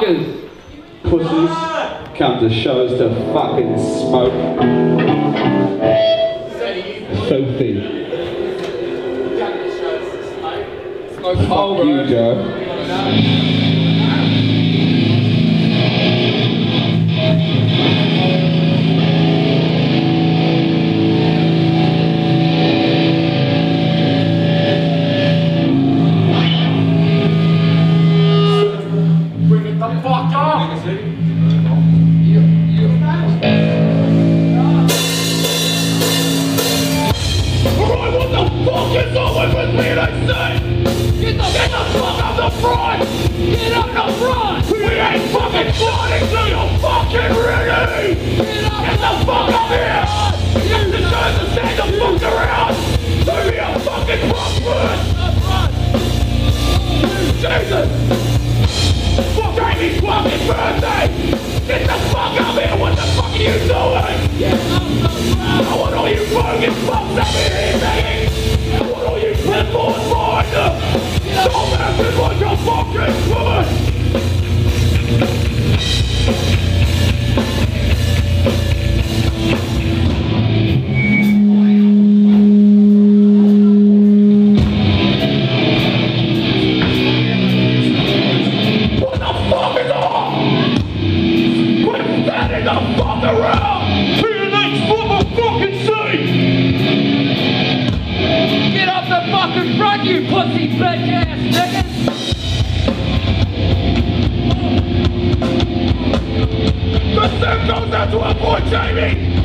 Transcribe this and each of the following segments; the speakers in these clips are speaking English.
motherfuckers! Pussies come to shows to fucking smoke. Filthy. Fuck you, Joe. Fucking birthday! Get the fuck out here! What the fuck are you doing? Get! I want all you fucking fucks up here eating! I want all you pinballs them! Don't act like a fucking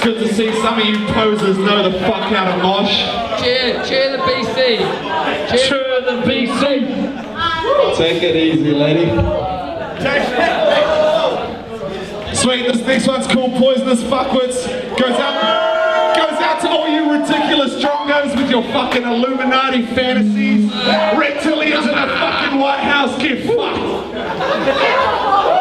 It's good to see some of you posers know the fuck out of mosh. Cheer, cheer the BC! Cheer the BC! Take it easy, lady. Sweet, this next one's called Poisonous Fuckwits. Goes out, goes out to all you ridiculous drongos with your fucking Illuminati fantasies. Reptilians in the fucking White House, get fucked.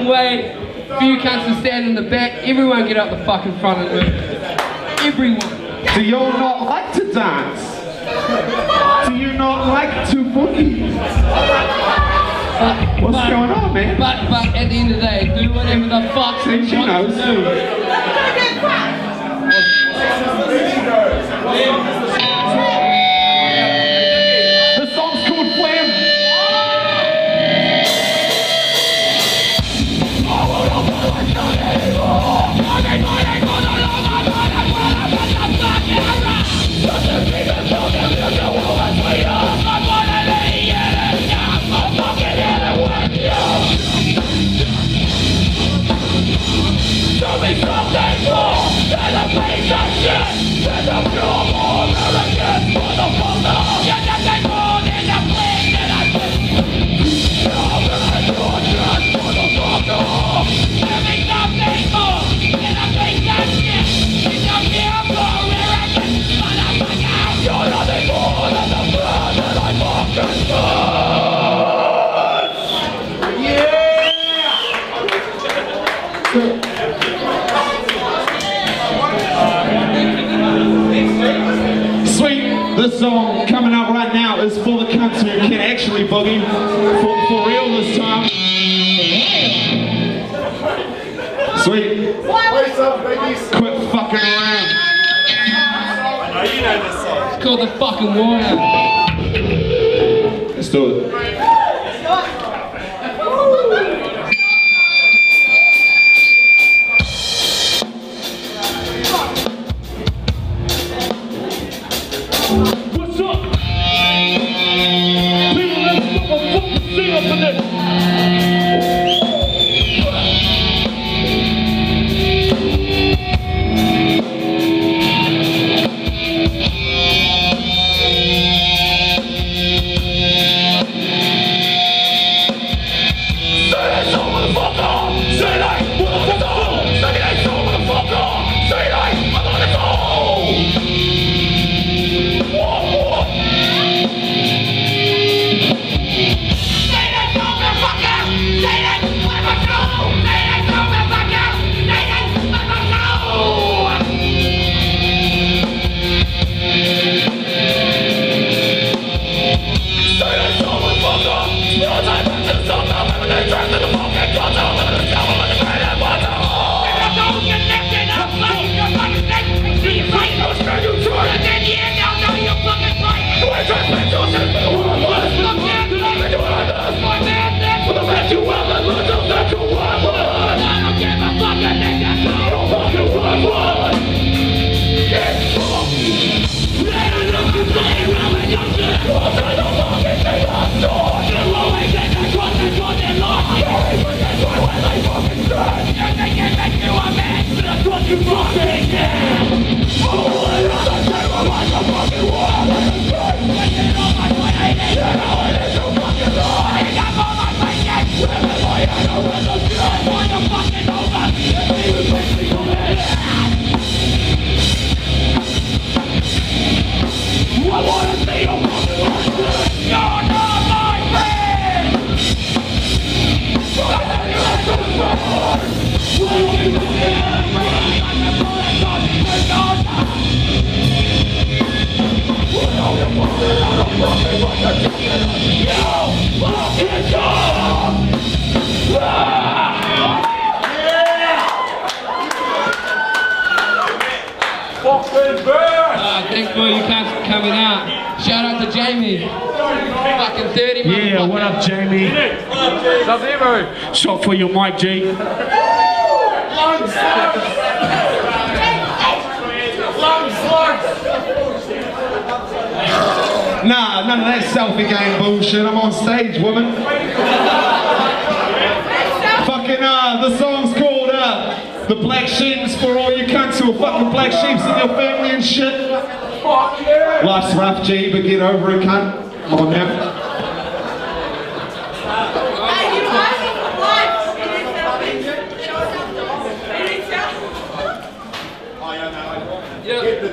The fucking way. Few cunts to stand in the back. Everyone get up the fucking front of it. Everyone. Do you all not like to dance? Do you not like to boogie? But, What's but, going on, man? But but at the end of the day, do whatever the fuck See, you want knows. to do. Sweet. Song coming up right now is for the cunts who can actually boogie. For, for real this time. Sweet. What's up, babies? Quit fucking around. Oh, you know this song. It's called the fucking water. Let's do it. Shot for your mic, G. Long Slice! Nah, none of that selfie game bullshit. I'm on stage, woman. fucking, uh, the song's called, uh, The Black Sheeps for all you cunts who are fucking black sheeps in your family and shit. Life's rough, G, but get over it, cunt. Come on now.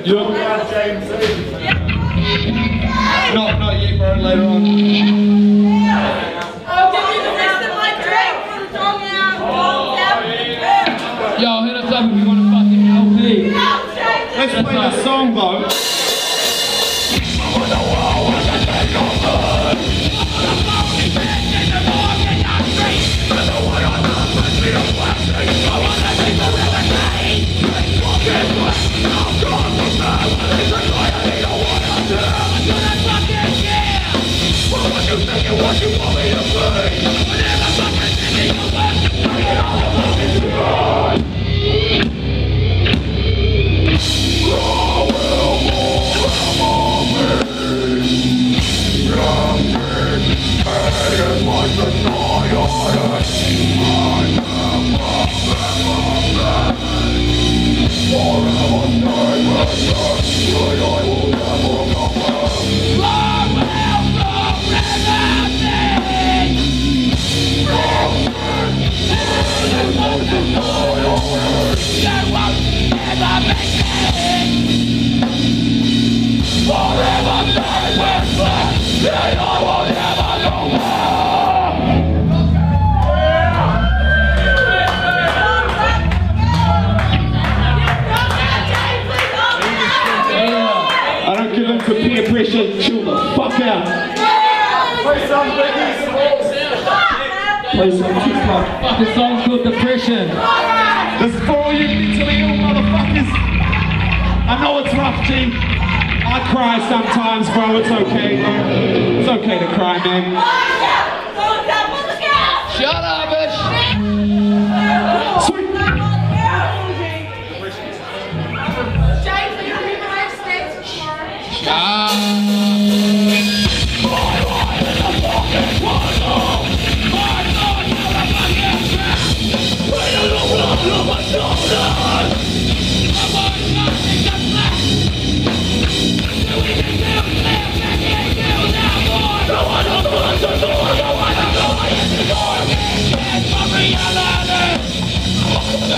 Eh? Not, not yet, bro. Later on. Oh give me the rest of my trick from talking out. Oh, Yo, hit us up if you want a fucking LP. Let's play the song, though. I Tupac. Fucking song's called Depression. This is for all you mentally ill motherfuckers. I know it's rough, G. I cry sometimes, bro. It's okay, bro. It's okay to cry, man. Shut up, bitch. Sweet.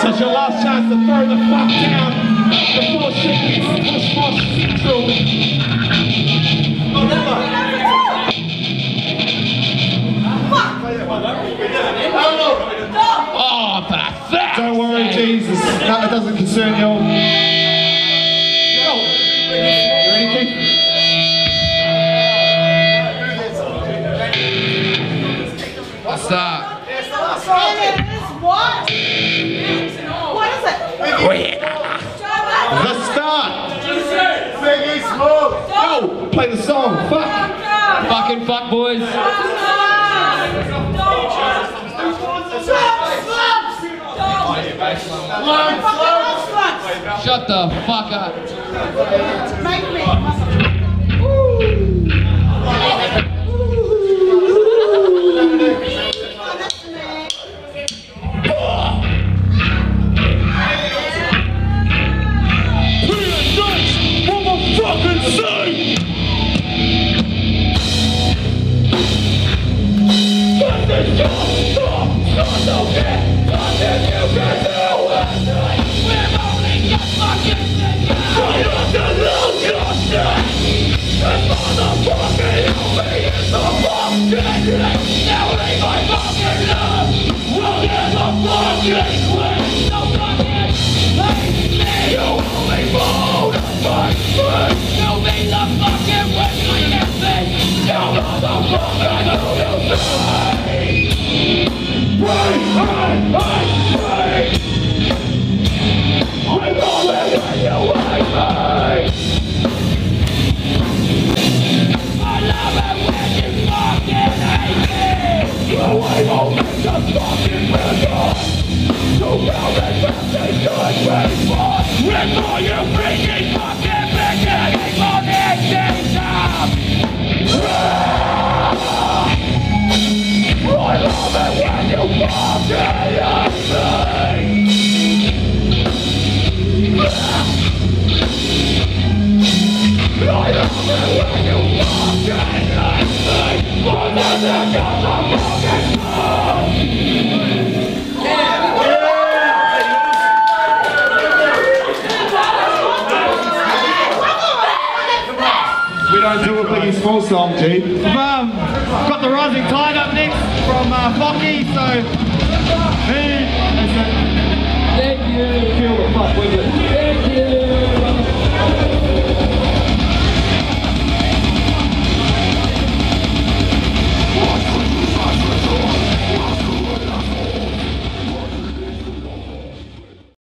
So it's your last chance to throw the fuck down before shit gets push mosh central. Oh, pathetic. Don't worry, Jesus, That doesn't concern. You it? The start. Biggie Smoke. Go, play the song. Fuck. Fucking fuck boys. Shut the fuck up. Motherfucking We don't small song, G. We've um, got the Rising Tide up next from uh, Focky, so... Man, thank you. Feel the fuck with it.